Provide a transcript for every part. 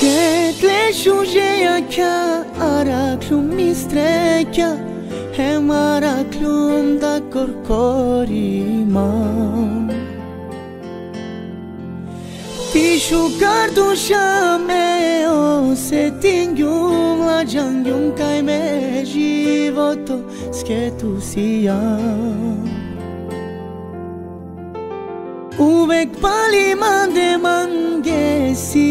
Και τ'λεύσουμε και αράκλου με στρέκια, εμά τα κορκόριμα. Και σου κάτω σαν με όσοι τίνγουν, αγγγούν καημεριζί, βοτώ, σκέτους σιγά. Uvek pali mande mange si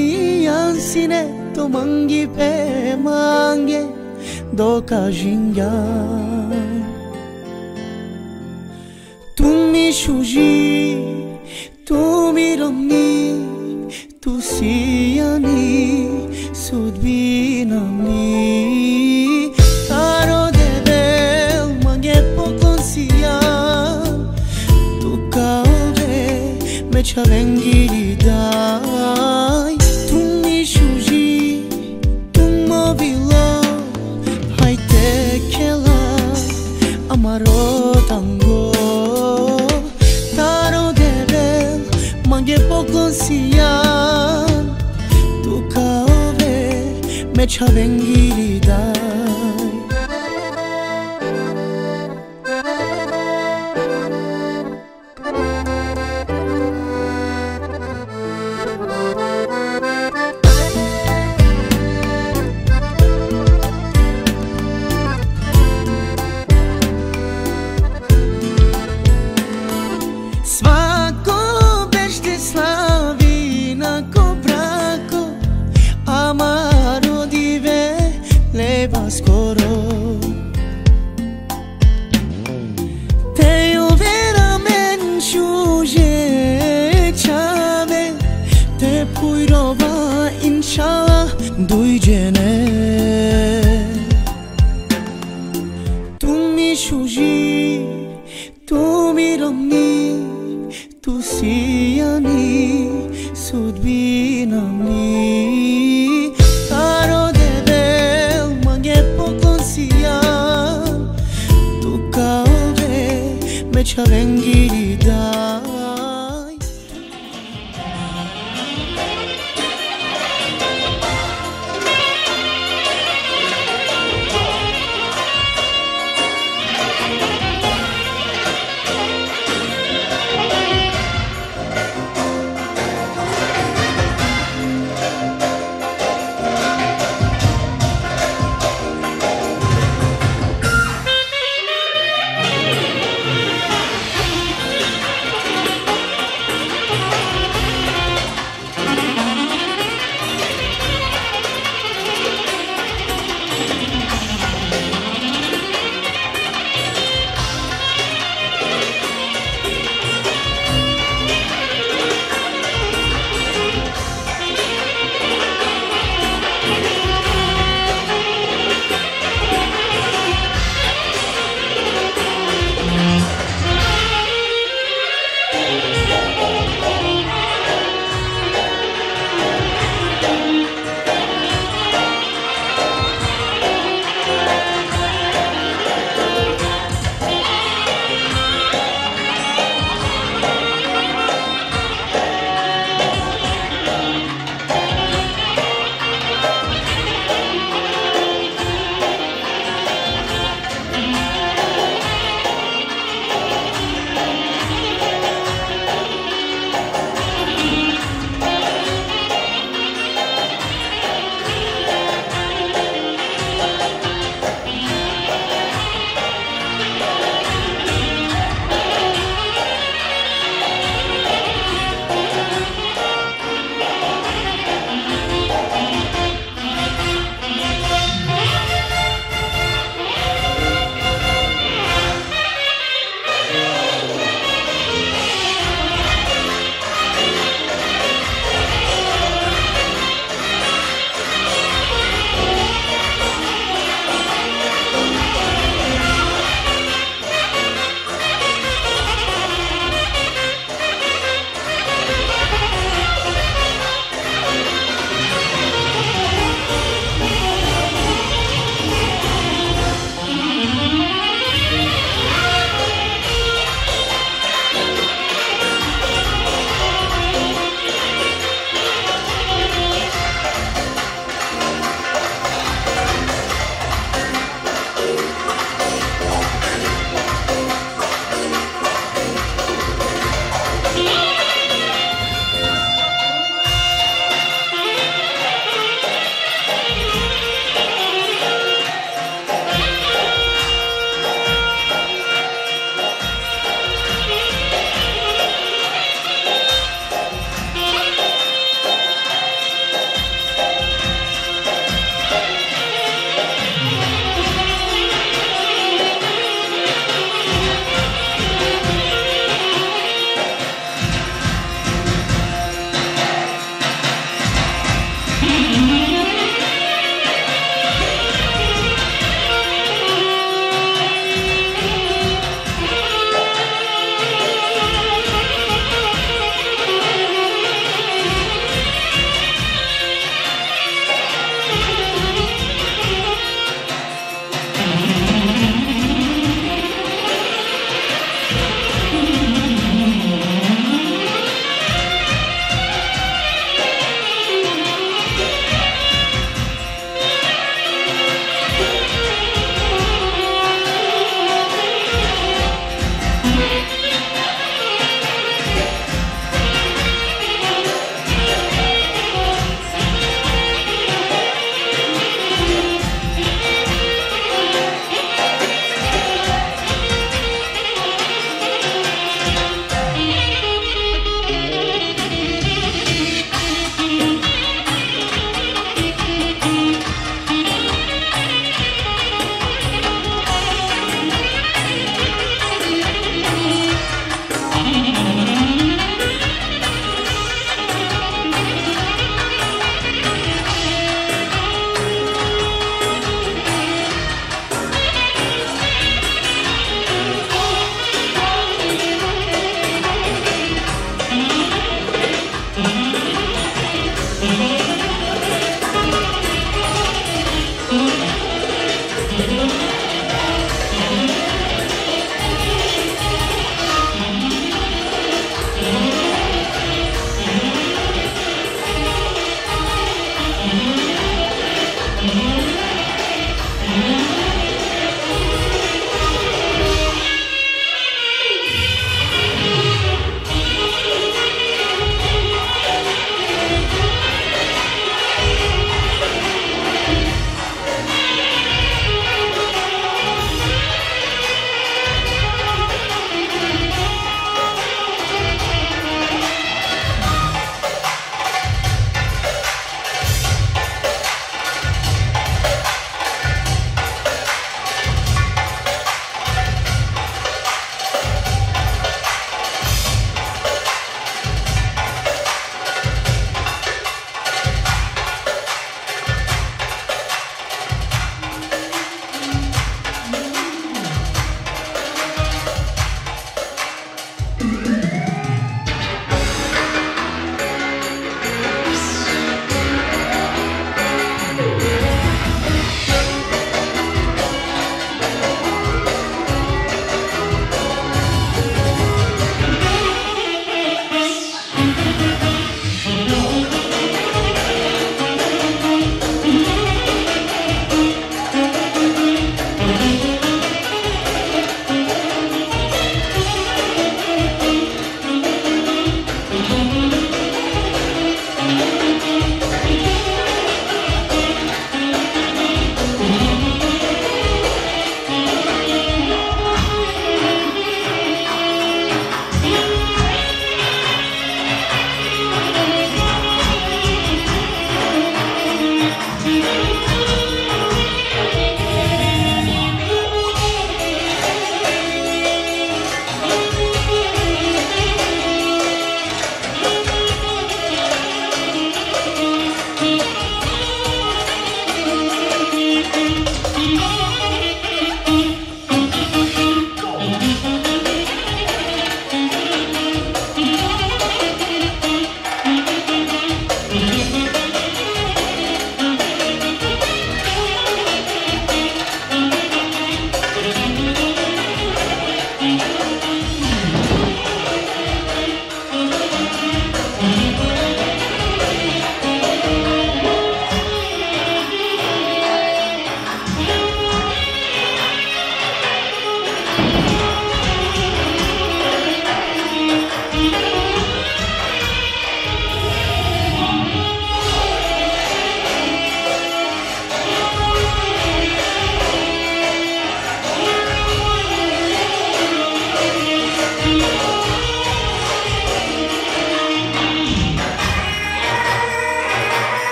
ansine to mangi pe mange. Do kajinga Tu mi shuji tu mi romni tu si ani sudbinamni Taro չավենգիրի դայ Թումի շուժի տումավիլա Հայտե կելա ամարոտ անգո Տարո դերել մանգե պոգոնսիան Դու կավե մեջ հավենգիրի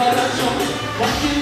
バランション。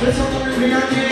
Deixa eu ganhar dinheiro.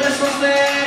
おしますね。